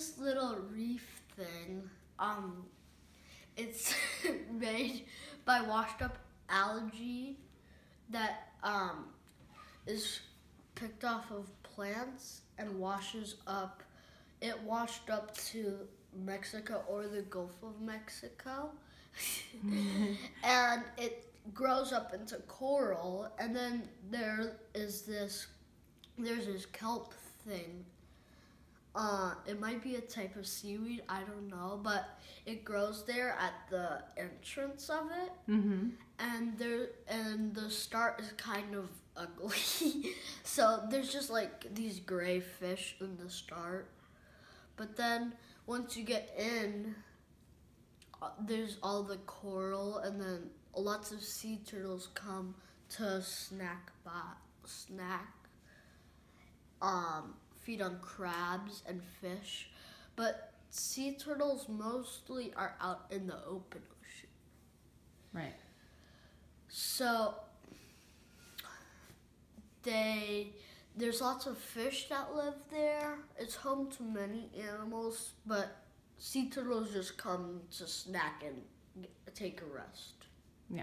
this little reef thing. Um, it's made by washed up algae that um is picked off of plants and washes up. It washed up to Mexico or the Gulf of Mexico, and it grows up into coral. And then there is this, there's this kelp thing. Uh, it might be a type of seaweed. I don't know, but it grows there at the entrance of it Mm-hmm. and there and the start is kind of ugly so there's just like these gray fish in the start but then once you get in uh, there's all the coral and then lots of sea turtles come to snack by snack um feed on crabs and fish but sea turtles mostly are out in the open ocean Right. so they there's lots of fish that live there. It's home to many animals, but sea turtles just come to snack and take a rest. Yeah.